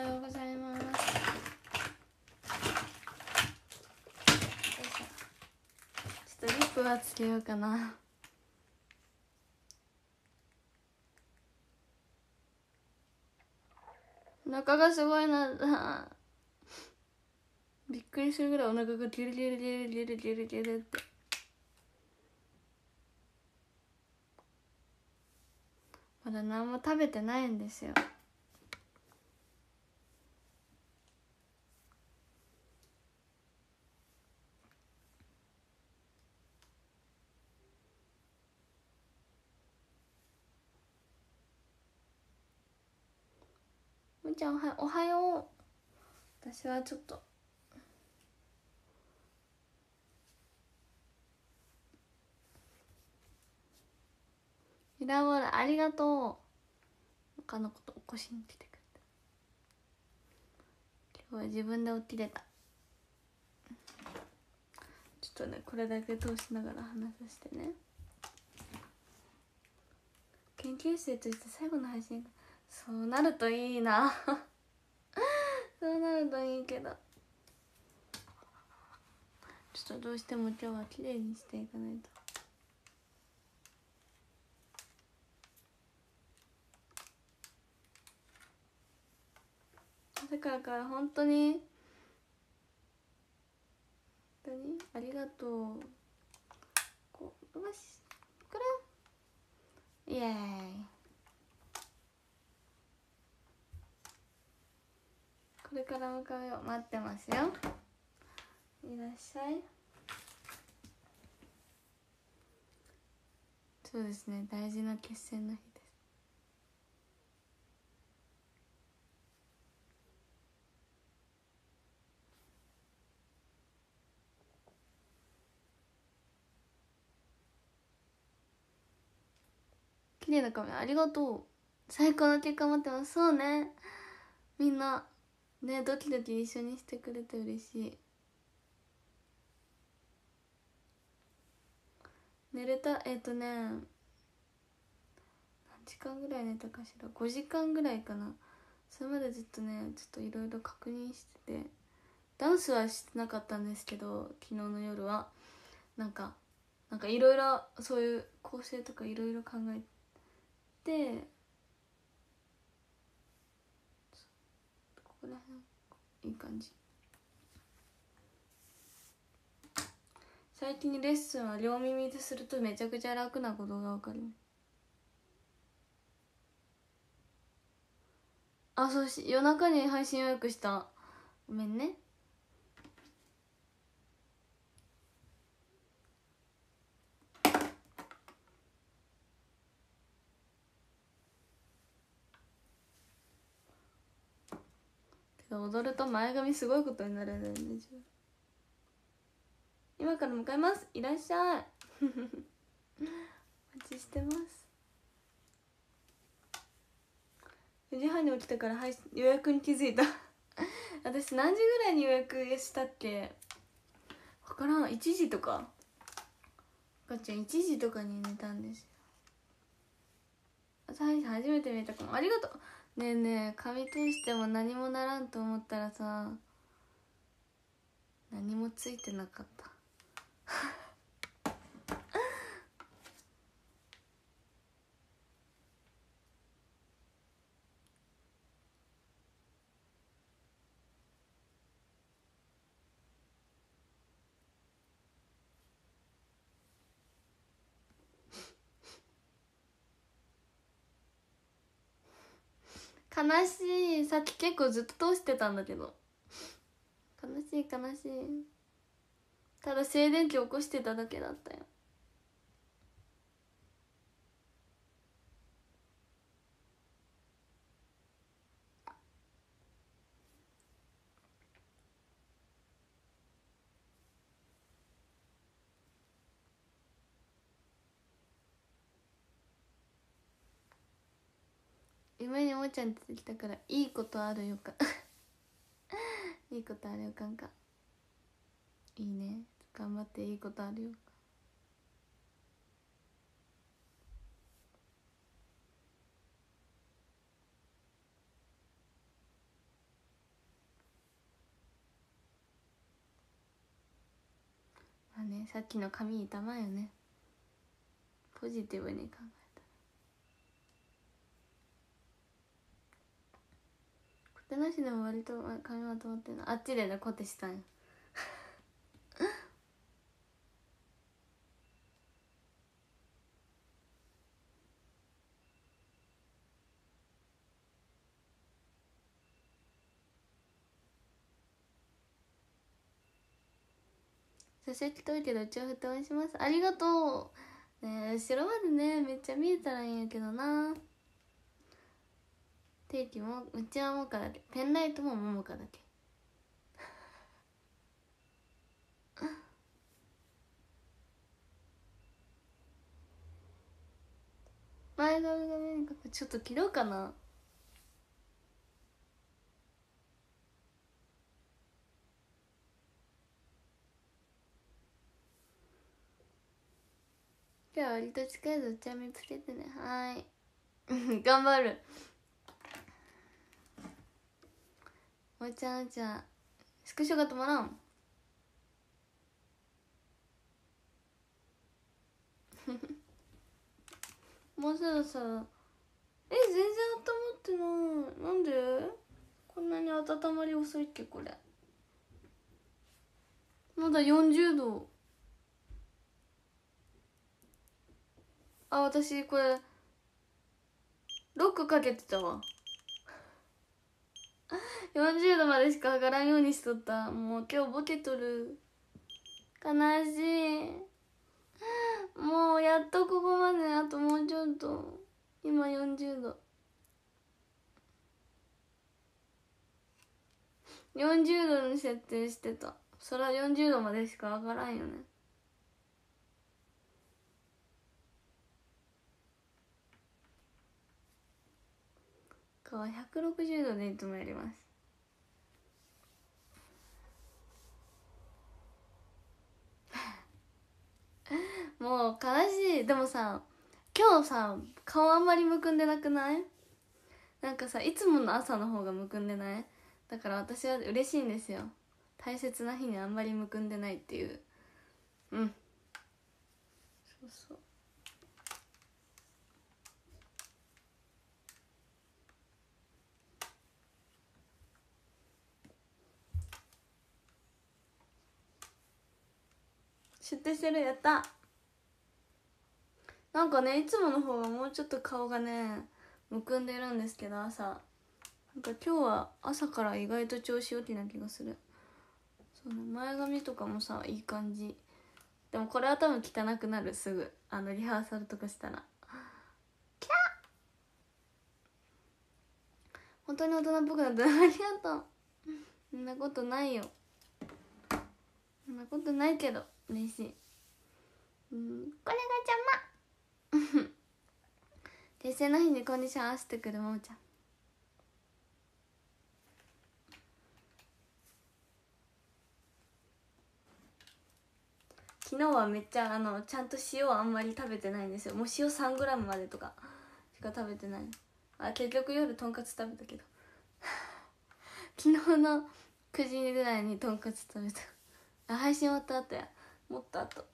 はようございます。ちょっとリップはつけようかな。お腹がすごいな。びっくりするぐらいお腹がギュルギュルギュルギュルギュルギュルって。まだ何も食べてないんですよ。ちゃんおはおはよう。私はちょっと。ミラーボールありがとう。他のこと起こしに来てくれた。今日は自分で起きれた。ちょっとねこれだけ通しながら話させてね。研究生として最後の配信そうなるといいな。そうなるといいけど。ちょっとどうしても今日は綺麗にしていかないと。だからから本当に本当にありがとう。こうよしこれ？イエーイ。これから向かうよ待ってますよ。いらっしゃい。そうですね。大事な決戦の日です。綺麗な髪ありがとう。最高の結果待ってます。そうね。みんなねドキドキ一緒にしてくれて嬉しい。寝れた？えっ、ー、とね何時間ぐらい寝たかしら？5時間ぐらいかな。それまでずっとねちょっといろいろ確認してて。ダンスはしてなかったんですけど昨日の夜は。なんかなんかいろいろそういう構成とかいろいろ考えてここら辺いい感じ。最近レッスンは両耳でするとめちゃくちゃ楽なことが分かる。あそうし夜中に配信予約した。ごめんね。踊ると前髪すごいことになるんですよ今から向かいます。いらっしゃい。お待ちしてます。4時半に起きたからはい予約に気づいた。私何時ぐらいに予約したっけ？分からん。1時とか。赤ちゃん1時とかに寝たんですよ。朝配信初めて見たかも。ありがとう。ねえねえ紙通しても何もならんと思ったらさ何もついてなかった。悲しいさっき結構ずっと通してたんだけど。悲しい悲しい。ただ静電気起こしてただけだったよ。夢におもちゃに出てきたからいいことある予感。いいことある予感か。いいね。頑張っていいことあるよ。まあねさっきの髪痛まよね。ポジティブに考えたコテなしでも割と髪まとまってるの。あっちでねコテしたんよ。写真来といけど一応振ってお願いします？ありがとう。ね後ろまでねめっちゃ見えたらいいんやけどな。定期もうちはもかだけ。ペンライトもももかだけ。前髪が目にかくちょっと切ろうかな。今日は割と近いぞ。ちゃ見つけてね。はい。頑張る。おちゃんおちゃんスクショが止まらん。もうそろそろ。え全然温まってない。なんで？こんなに温まり遅いっけこれ。まだ40度。あ私これロックかけてたわ40度までしか上がらんようにしとった。もう今日ボケとる。悲しい。もうやっとここまであともうちょっと。今40度。40度に設定してた。そりゃ40度までしか上がらんよね。は160度でいつもやります。もう悲しい。でもさ今日さ顔あんまりむくんでなくない？なんかさいつもの朝の方がむくんでない？だから私は嬉しいんですよ。大切な日にあんまりむくんでないっていう。うんそうそう出店してるやった。なんかねいつもの方がもうちょっと顔がねむくんでるんですけど朝。なんか今日は朝から意外と調子よきな気がする。その前髪とかもさいい感じ。でもこれは多分汚くなるすぐ。あのリハーサルとかしたら。キャ本当に大人っぽくなった。ありがとう。そんなことないよ。そんなことないけど。嬉しい。うん。これが邪魔。訂正の日にコンディション合わせてくるももちゃん。昨日はめっちゃあのちゃんと塩あんまり食べてないんですよ。もう塩 3g までとかしか食べてない。あ結局夜とんかつ食べたけど。昨日の9時ぐらいにとんかつ食べた。あ配信終わった後やもっとあと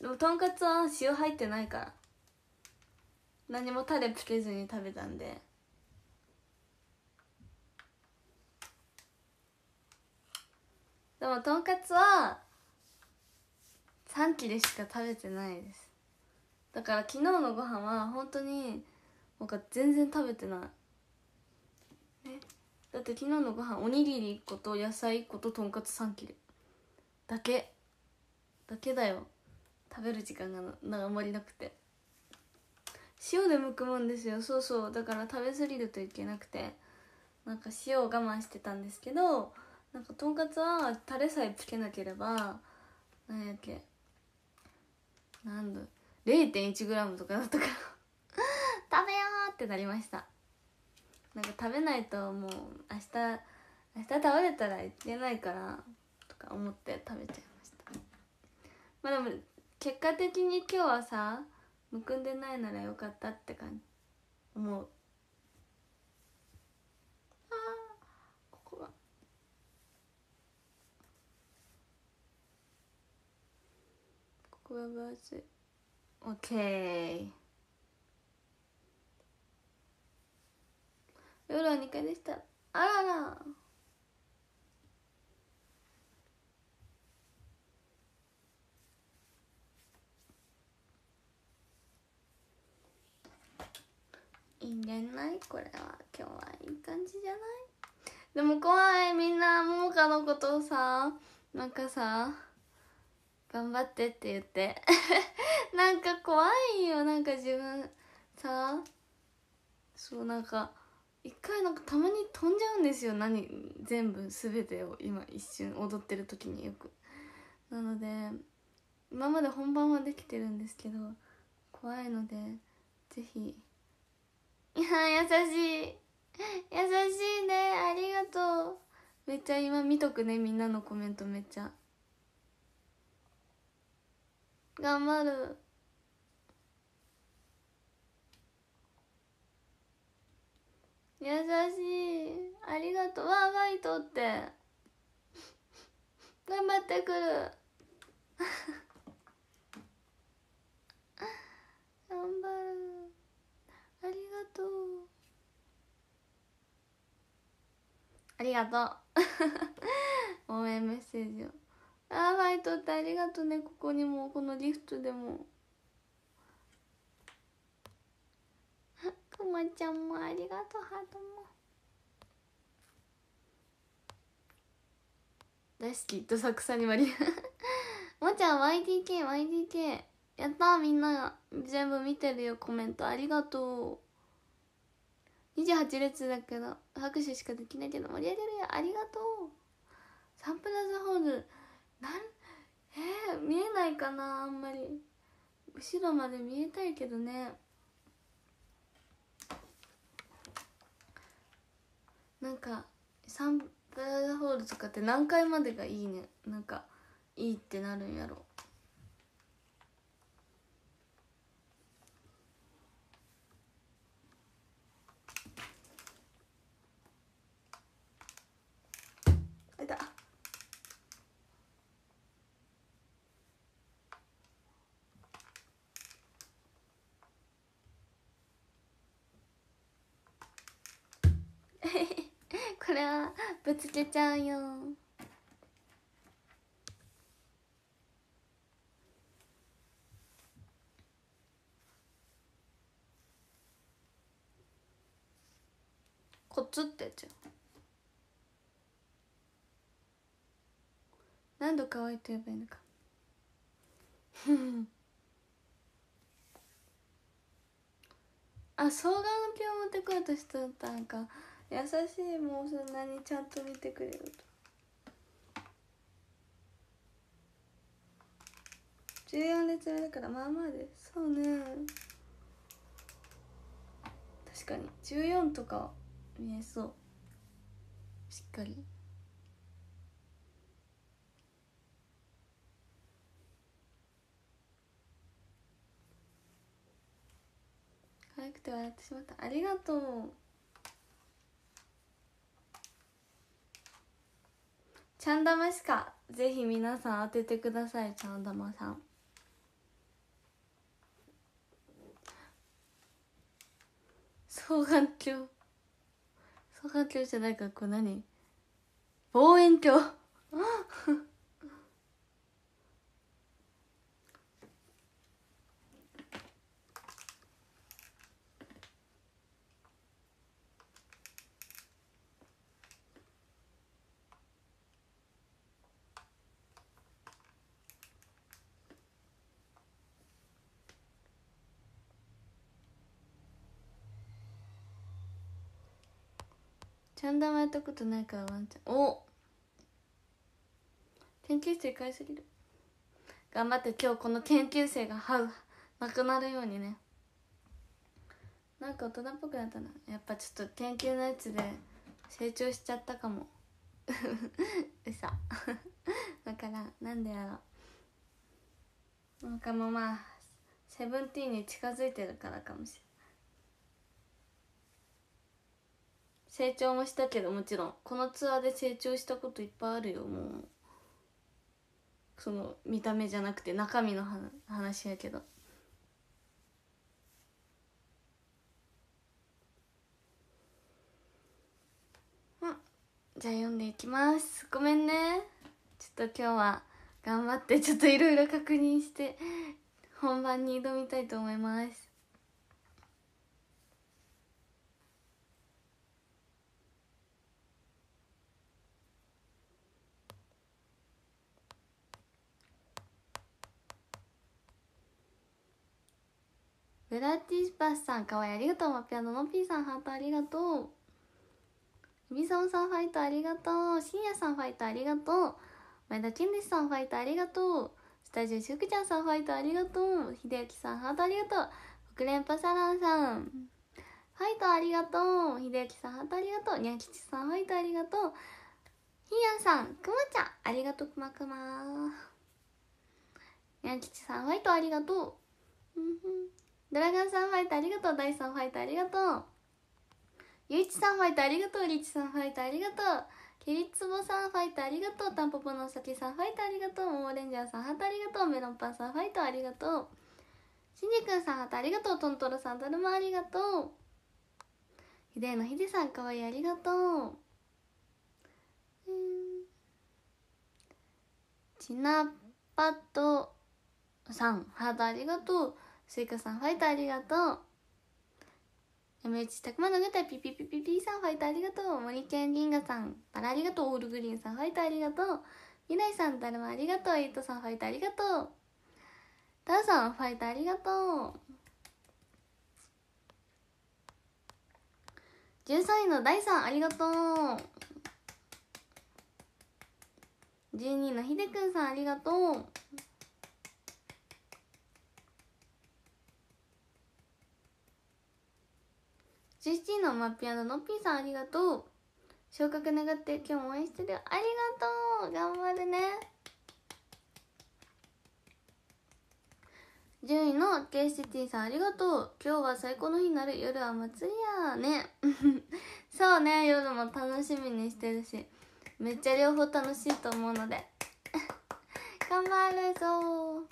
でもとんかつは塩入ってないから。何もタレつけずに食べたんで。でもとんかつは3切れしか食べてないです。だから昨日のご飯は本当になんか全然食べてない。ね。だって昨日のご飯おにぎり1個と野菜1個ととんかつ3切れ。だけ。だけだよ。食べる時間がなあんまりなくて。塩でむくむんですよ。そうそう。だから食べ過ぎるといけなくて。なんか塩を我慢してたんですけどなんかとんかつはタレさえつけなければ何やっけ。何度 0.1g とかだったから 食べようってなりました。なんか食べないともう明日明日食べれたらいけないから。か思って食べちゃいましたまあでも結果的に今日はさむくんでないならよかったって感じ。思うあここがが分厚いオッケー夜は2回でした。あらら。いいんじゃない？これは。今日はいい感じじゃない？でも怖い。みんなももかのことをさなんかさ頑張ってって言って。なんか怖いよ。なんか自分さそうなんか一回なんかたまに飛んじゃうんですよ。何全部全てを。今一瞬踊ってる時によく。なので今まで本番はできてるんですけど怖いのでぜひいや優しい。優しいね。ありがとう。めっちゃ今見とくねみんなのコメントめっちゃ。頑張る。優しい。ありがとう。わーファイトって。頑張ってくる頑張るありがとうありがとう。応援メッセージを。あーファイトってありがとうね。ここにもこのリフトでも。くまちゃんもありがとうハートも。大好き。どさくさに割り。もちゃん YDKYDK YDK やったみんな全部見てるよコメント。ありがとう。28列だけど拍手しかできないけど盛り上げるよ。ありがとう。サンプラザホールなんえー、見えないかなあんまり。後ろまで見えたいけどね。なんかサンプラザホールとかって何回までがいいね。なんかいいってなるんやろあいたこれはぶつけちゃうよ。コツってやつよ何度可愛いと言えばいいのか。あ双眼鏡持ってこようとしてたんか。優しいもうそんなにちゃんと見てくれると。14列目だからまあまあです。そうね。確かに。14とか見えそう。しっかり。可愛くて笑ってしまった。ありがとう。ちゃんだましかぜひ皆さん当ててくださいちゃんだまさん。双眼鏡。双眼鏡じゃないかこれ何？望遠鏡。ちゃんだまやったことないからワンちゃん。お。研究生買いすぎる。頑張って今日この研究生がはうなくなるようにね。なんか大人っぽくなったな。やっぱちょっと研究のやつで成長しちゃったかも。うさ。だからなんでやろ。うなんかもうまあセブンティーンに近づいてるからかもしれない。成長もしたけどもちろんこのツアーで成長したこといっぱいあるよもうその見た目じゃなくて中身の話やけど。じゃあ読んでいきます。ごめんね。ちょっと今日は頑張ってちょっといろいろ確認して本番に挑みたいと思います。ブラティスパスさんかわいいありがとうマピアノのピーさんハートありがとうビソンさんファイトありがとう。深夜さんファイトありがとう。前田健ですさんファイトありがとう。スタジオしゅくちゃんさんファイトありがとう。秀明さんハートありがとう。国連パサランさん。ファイトありがとう。秀明さんハートありがとう。にゃきちさんファイトありがとう。ひやさん、くまちゃん、ありがとうくまくま。にゃきちさんファイトありがとう。ドラガンさんファイトありがとう。ダイさんファイトありがとう。ゆいちさんファイトありがとうりちさんファイトありがとう。きりつぼさんファイトありがとう。たんぽぽのさきさんファイトありがとう。ももレンジャーさんハートありがとう。メロンパンさんファイトありがとう。しんじくんさんハートありがとう。トントロさんだるまありがとう。ひでえのひでさんかわいいありがとう。ちなぱとさんハートありがとう。スイカさんファイトありがとう。山内拓磨のぐたピピピピピさんファイトありがとう。森健銀河さんバラありがとう。オールグリーンさんファイトありがとう。みなさんだるまありがとう。エイトさんファイトありがとう。ダーさんファイトありがとう。13位の大さんありがとう。12位のひでくんさんありがとう。17のマピアノのっぴーさんありがとう。昇格願って今日も応援してるよ。ありがとう。頑張るね。10位のケイシティさんありがとう。今日は最高の日になる。夜は祭りやね。そうね。夜も楽しみにしてるし。めっちゃ両方楽しいと思うので。頑張るぞ。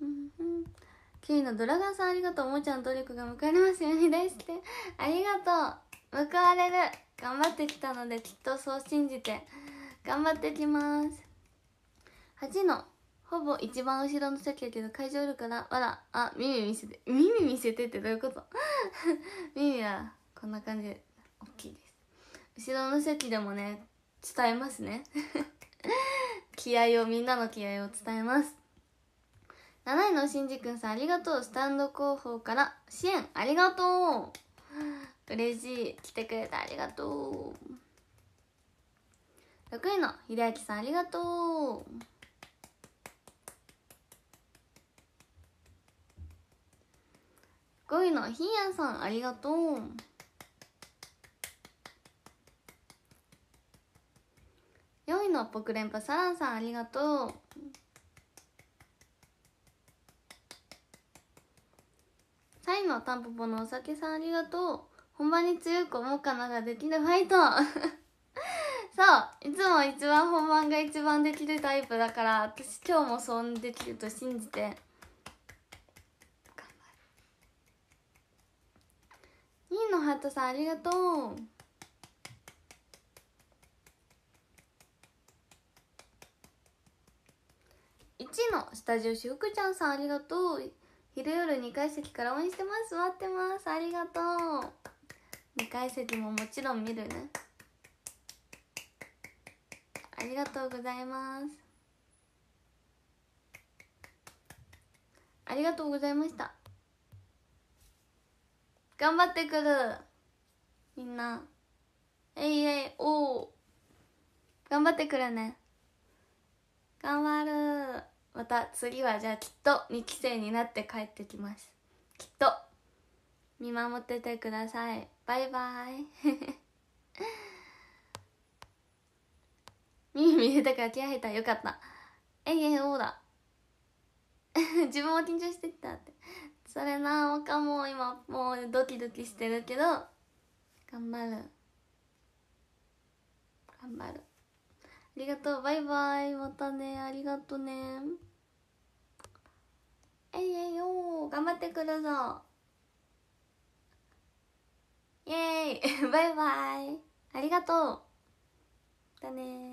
うんうん9位のドラガンさんありがとう。おもちゃの努力が報われますように大好き。ありがとう。報われる。頑張ってきたので、きっとそう信じて、頑張ってきます。8の、ほぼ一番後ろの席やけど会場いるから、わら、あ、耳見せて。耳見せてってどういうこと？耳はこんな感じで大きいです。後ろの席でもね、伝えますね。気合を、みんなの気合を伝えます。7位のしんじくんさんありがとう。スタンド広報から支援ありがとう嬉しい来てくれてありがとう6位のひであきさんありがとう。5位のひんやんさんありがとう4位のポクレンパサランさんありがとうサイのタンポポのお酒さんありがとう。本番に強く思うかなができるファイトそういつも一番本番が一番できるタイプだから私今日もそうできると信じて頑張る2のハートさんありがとう。1のスタジオしふくちゃんさんありがとう。昼夜2階席から応援してます。待ってます。ありがとう。2階席ももちろん見るね。ありがとうございます。ありがとうございました。頑張ってくる。みんな。えいえいおお頑張ってくるね。頑張る。また次はじゃあきっと2期生になって帰ってきます。きっと。見守っててください。バイバイ。耳見えたから気合入った。よかった。ええいおだ。自分も緊張してきたって。それなおかも。今もうドキドキしてるけど。頑張る。頑張る。ありがとう。バイバイ。またね。ありがとね。えいえいよ頑張ってくるぞ。イェーイ。バイバイ。ありがとう。だね